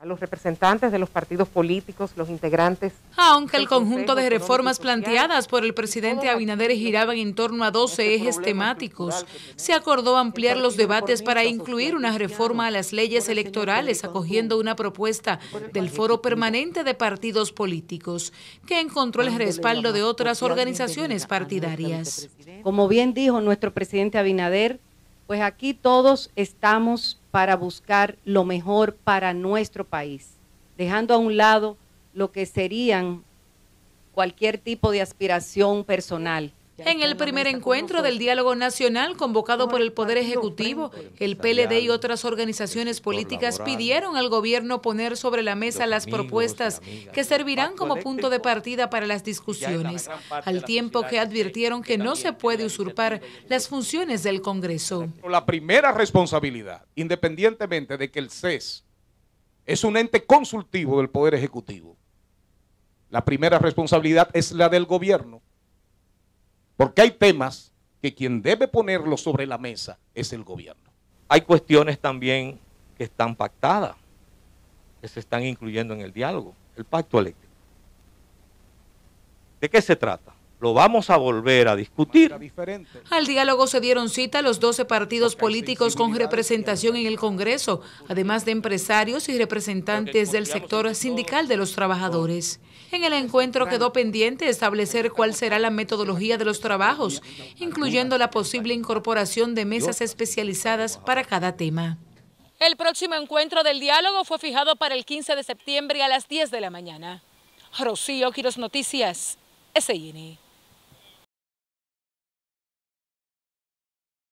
a los representantes de los partidos políticos, los integrantes. Aunque el conjunto de reformas planteadas por el presidente Abinader giraban en torno a 12 ejes temáticos, se acordó ampliar los debates para incluir una reforma a las leyes electorales, acogiendo una propuesta del Foro Permanente de Partidos Políticos, que encontró el respaldo de otras organizaciones partidarias. Como bien dijo nuestro presidente Abinader, pues aquí todos estamos para buscar lo mejor para nuestro país, dejando a un lado lo que serían cualquier tipo de aspiración personal. En el primer encuentro del diálogo nacional convocado por el Poder Ejecutivo, el PLD y otras organizaciones políticas pidieron al gobierno poner sobre la mesa las propuestas que servirán como punto de partida para las discusiones, al tiempo que advirtieron que no se puede usurpar las funciones del Congreso. La primera responsabilidad, independientemente de que el CES es un ente consultivo del Poder Ejecutivo, la primera responsabilidad es la del gobierno porque hay temas que quien debe ponerlos sobre la mesa es el gobierno. Hay cuestiones también que están pactadas, que se están incluyendo en el diálogo, el pacto eléctrico. ¿De qué se trata? Lo vamos a volver a discutir. Al diálogo se dieron cita los 12 partidos políticos con representación en el Congreso, además de empresarios y representantes del sector sindical de los trabajadores. En el encuentro quedó pendiente establecer cuál será la metodología de los trabajos, incluyendo la posible incorporación de mesas especializadas para cada tema. El próximo encuentro del diálogo fue fijado para el 15 de septiembre a las 10 de la mañana. Rocío Quiros Noticias, SIN.